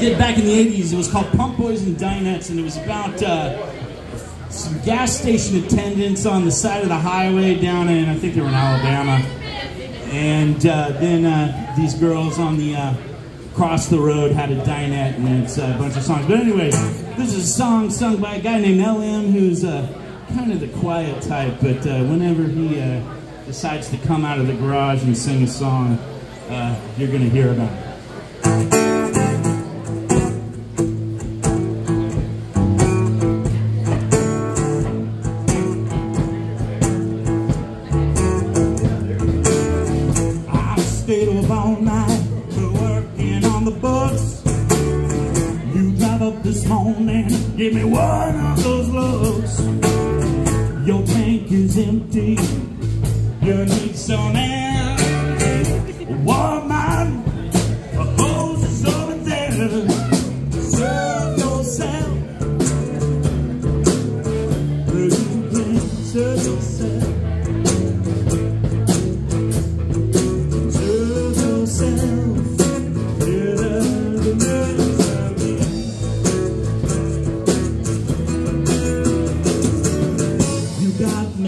did back in the 80s. It was called Pump Boys and Dinettes, and it was about uh, some gas station attendants on the side of the highway down in, I think they were in Alabama. And uh, then uh, these girls on the uh, across the road had a dinette, and it's a bunch of songs. But anyway, this is a song sung by a guy named LM who's uh, kind of the quiet type, but uh, whenever he uh, decides to come out of the garage and sing a song, uh, you're going to hear about it. Stayed up all night working on the books. You got up this morning, give me one of those looks. Your tank is empty, you need some air. Woman,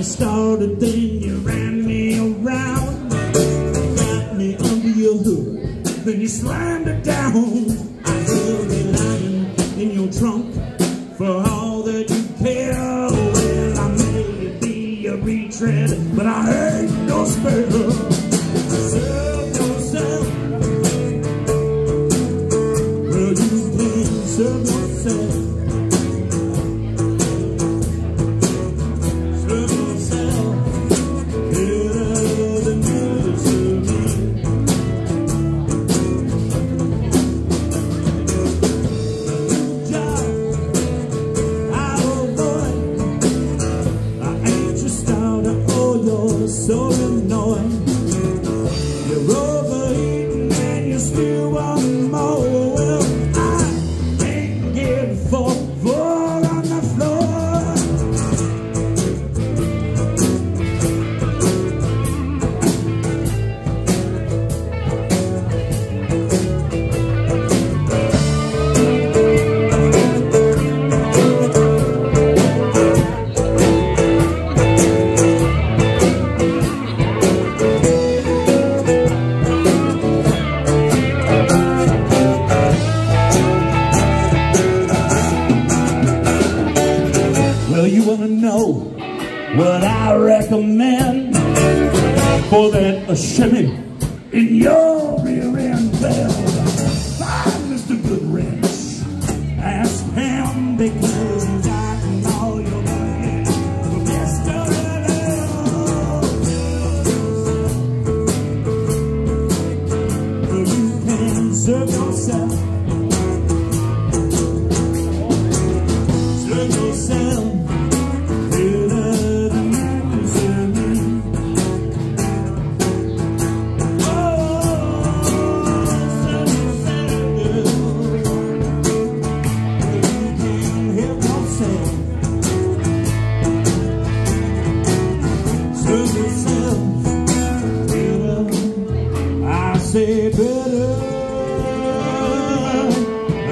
me started, then you ran me around. Got me under your hood, then you slammed it down. I heard me lying in your trunk for all that you care. Well, I may be a retread, but I ain't no spare. Serve yourself. You wanna know what I recommend for that a Chevy in your rear end? Well, find Mr. Goodwrench. Ask him because he's got all your money from yesterday. You can serve yourself. Serve yourself. Say better.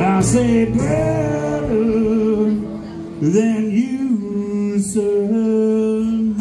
I say better than you serve